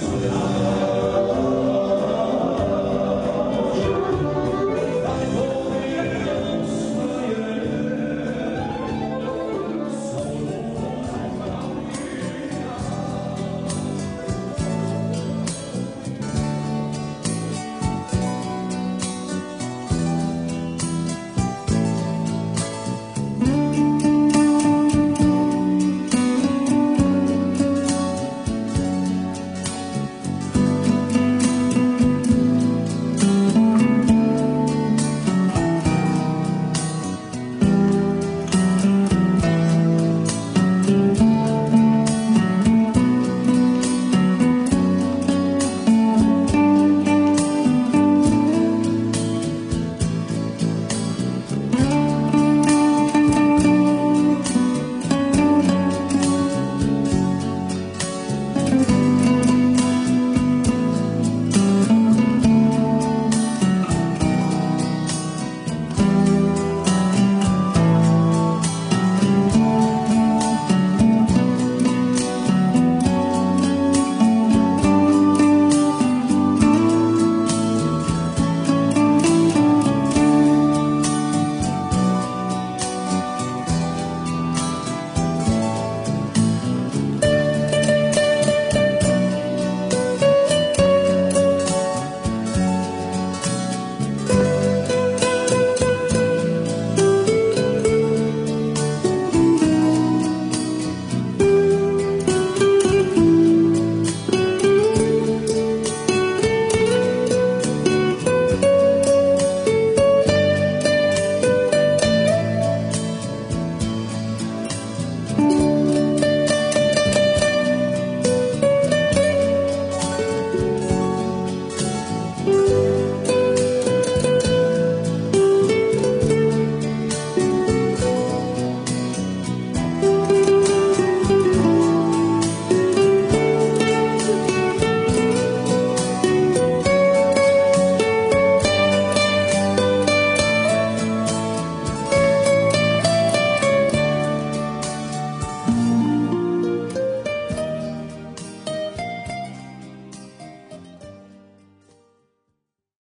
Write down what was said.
Amen.